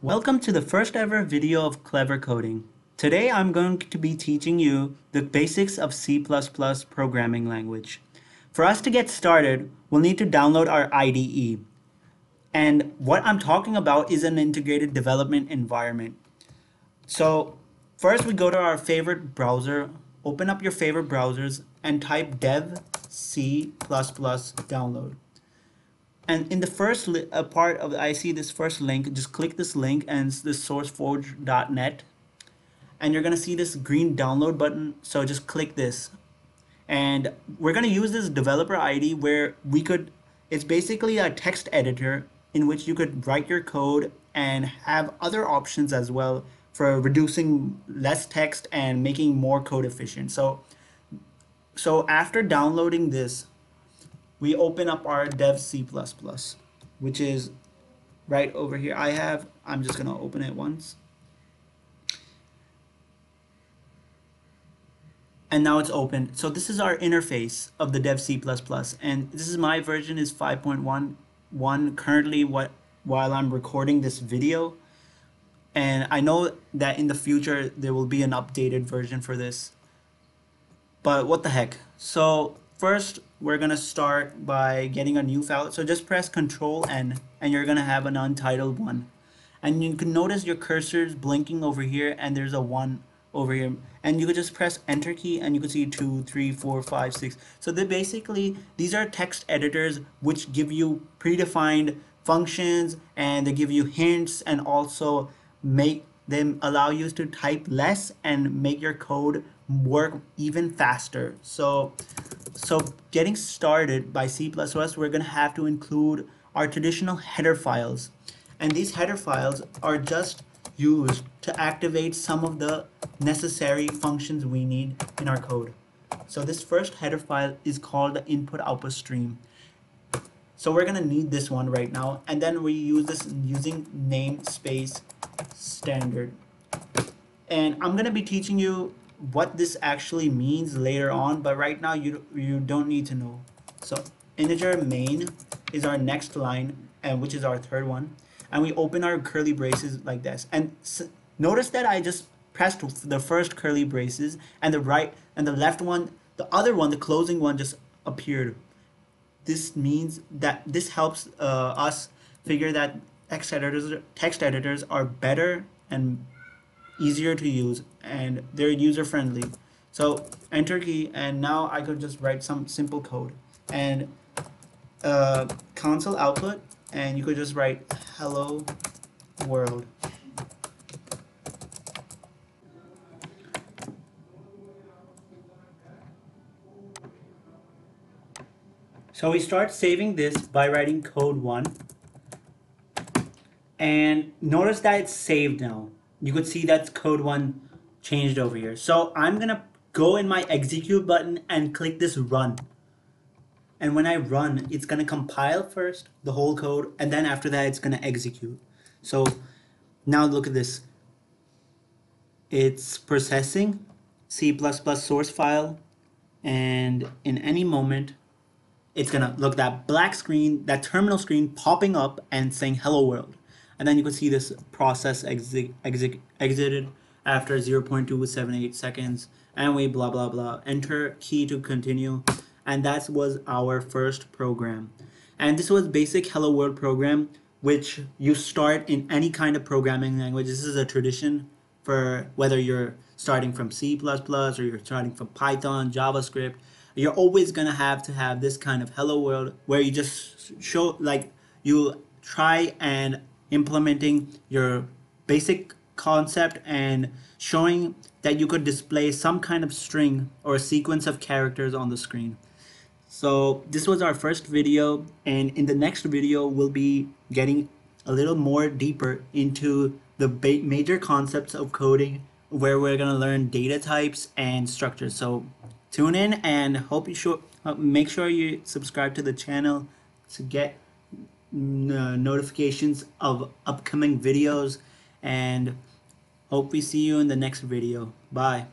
Welcome to the first ever video of Clever Coding. Today I'm going to be teaching you the basics of C++ programming language. For us to get started, we'll need to download our IDE. And what I'm talking about is an integrated development environment. So first we go to our favorite browser, open up your favorite browsers and type dev C++ download. And in the first uh, part of I see this first link, just click this link and it's this sourceforge.net. And you're gonna see this green download button. So just click this. And we're gonna use this developer ID where we could, it's basically a text editor in which you could write your code and have other options as well for reducing less text and making more code efficient. So, so after downloading this, we open up our dev C++, which is right over here. I have, I'm just going to open it once. And now it's open. So this is our interface of the dev C++. And this is my version is 5.1 currently what while I'm recording this video. And I know that in the future there will be an updated version for this. But what the heck. So first we're gonna start by getting a new file. So just press control N and you're gonna have an untitled one. And you can notice your cursor's blinking over here and there's a one over here. And you could just press enter key and you can see two three four five six. So they basically these are text editors which give you predefined functions and they give you hints and also make them allow you to type less and make your code work even faster. So so getting started by C++, we're going to have to include our traditional header files. And these header files are just used to activate some of the necessary functions we need in our code. So this first header file is called the input output stream. So we're going to need this one right now. And then we use this using namespace standard. And I'm going to be teaching you what this actually means later on, but right now you, you don't need to know. So integer main is our next line, and which is our third one. And we open our curly braces like this. And notice that I just pressed the first curly braces and the right and the left one, the other one, the closing one just appeared. This means that this helps uh, us figure that text editors, text editors are better and easier to use and they're user friendly so enter key and now I could just write some simple code. And uh, console output and you could just write hello world. So we start saving this by writing code 1 and notice that it's saved now you could see that's code one changed over here. So I'm gonna go in my execute button and click this run. And when I run, it's gonna compile first the whole code and then after that it's gonna execute. So now look at this. It's processing C++ source file and in any moment it's gonna look that black screen, that terminal screen popping up and saying hello world and then you can see this process exit, exit, exited after 0.278 seconds. And we blah blah blah. Enter key to continue. And that was our first program. And this was basic hello world program which you start in any kind of programming language. This is a tradition for whether you're starting from C++ or you're starting from Python JavaScript. You're always gonna have to have this kind of hello world where you just show like you try and implementing your basic concept and showing that you could display some kind of string or a sequence of characters on the screen. So this was our first video and in the next video we'll be getting a little more deeper into the major concepts of coding where we're going to learn data types and structures. So tune in and hope you make sure you subscribe to the channel to get Uh, notifications of upcoming videos and hope we see you in the next video. Bye.